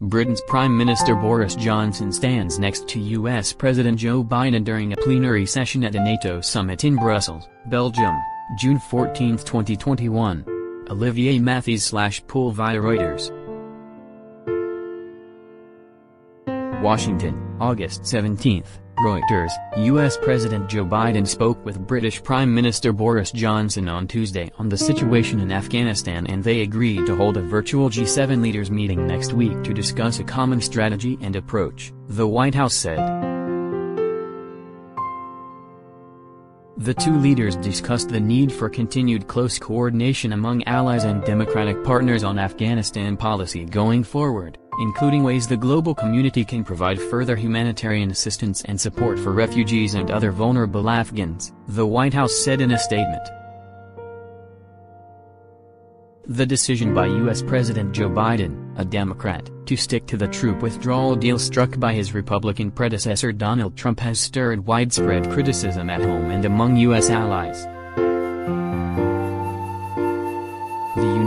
Britain's Prime Minister Boris Johnson stands next to U.S. President Joe Biden during a plenary session at a NATO summit in Brussels, Belgium, June 14, 2021. Olivier Matthys slash pool via Reuters. Washington, August 17. Reuters, U.S. President Joe Biden spoke with British Prime Minister Boris Johnson on Tuesday on the situation in Afghanistan and they agreed to hold a virtual G7 leaders meeting next week to discuss a common strategy and approach, the White House said. The two leaders discussed the need for continued close coordination among allies and democratic partners on Afghanistan policy going forward including ways the global community can provide further humanitarian assistance and support for refugees and other vulnerable Afghans, the White House said in a statement. The decision by U.S. President Joe Biden, a Democrat, to stick to the troop withdrawal deal struck by his Republican predecessor Donald Trump has stirred widespread criticism at home and among U.S. allies.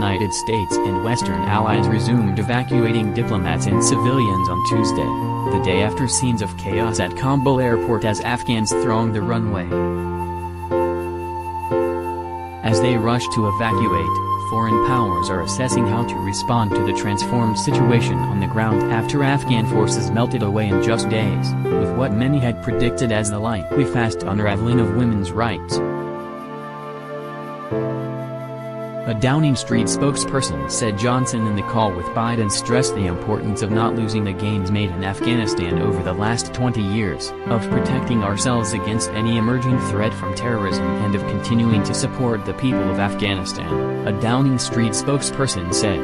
United States and Western allies resumed evacuating diplomats and civilians on Tuesday, the day after scenes of chaos at Kabul airport as Afghans thronged the runway. As they rush to evacuate, foreign powers are assessing how to respond to the transformed situation on the ground after Afghan forces melted away in just days, with what many had predicted as the likely fast unraveling of women's rights. A Downing Street spokesperson said Johnson in the call with Biden stressed the importance of not losing the gains made in Afghanistan over the last 20 years, of protecting ourselves against any emerging threat from terrorism and of continuing to support the people of Afghanistan, a Downing Street spokesperson said.